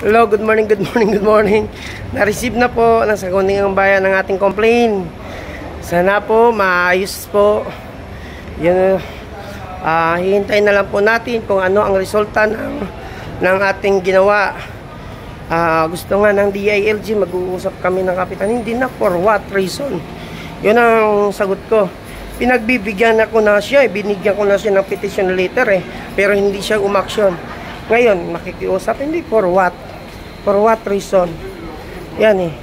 Hello, good morning, good morning, good morning. Na-receive na po ng saguningang bayan ng ating complaint. Sana po maayos po. Yun, uh, hihintayin na lang po natin kung ano ang resulta ng, ng ating ginawa. Uh, gusto nga ng DILG, mag-uusap kami ng kapitan. Hindi na for what reason? Yun ang sagot ko. Pinagbibigyan ako na siya, eh. binigyan ko na siya ng petition letter eh. Pero hindi siya umaksyon. Ngayon, makikiusap, hindi for what? For what reason? Yan eh.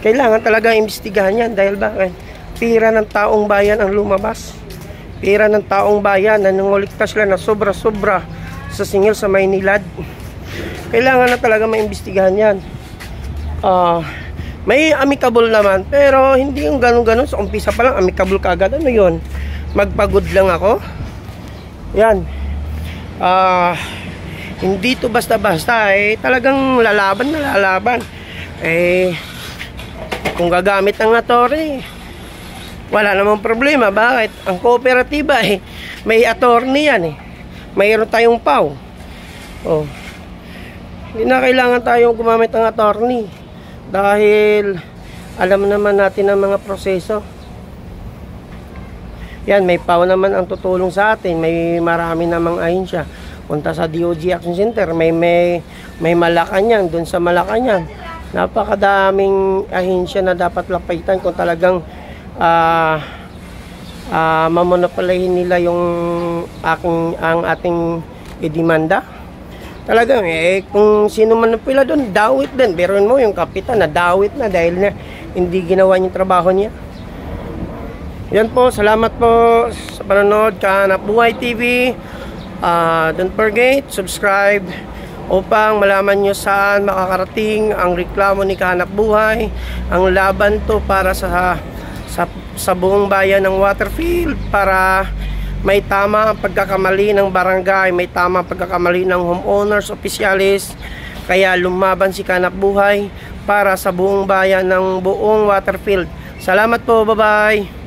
Kailangan talaga imbestigahan yan dahil bakit? Pira ng taong bayan ang lumabas. Pira ng taong bayan na nanguligtas lang na sobra-sobra sa singil sa Maynilad. Kailangan na talaga maimbestigahan yan. Uh, may amicable naman pero hindi yung ganun-ganun sa umpisa pa lang amicable kagad. Ano yun? Magpagod lang ako. Yan. Ah... Uh, hindi to basta-basta eh talagang lalaban na lalaban. Eh kung gagamit ng attorney wala namang problema. Bakit? Ang kooperatiba eh may attorney yan eh. Mayroon tayong PAW. Oh. Hindi na kailangan tayong gumamit ng attorney dahil alam naman natin ang mga proseso. Yan may PAW naman ang tutulong sa atin. May marami namang ahensya punta sa DOG Action Center. May may may Malacanang doon sa Malacanang. Napakadaming ahensya na dapat lapitan kung talagang uh, uh, mamonopolahin nila yung aking ang ating idemanda. Talagang eh kung sino man pila doon dawit din. Pero mo yung kapitan na dawit na dahil na hindi ginawa yung trabaho niya. Yan po salamat po sa panonood. Ka Buhay TV Uh, don't forget, subscribe upang malaman nyo saan makakarating ang reklamo ni Kahanap Buhay. Ang laban to para sa, sa, sa buong bayan ng Waterfield para may tama ang pagkakamali ng barangay, may tama ang pagkakamali ng homeowners, opisyalis. Kaya lumaban si Kanap Buhay para sa buong bayan ng buong Waterfield. Salamat po, bye-bye!